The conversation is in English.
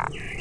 that.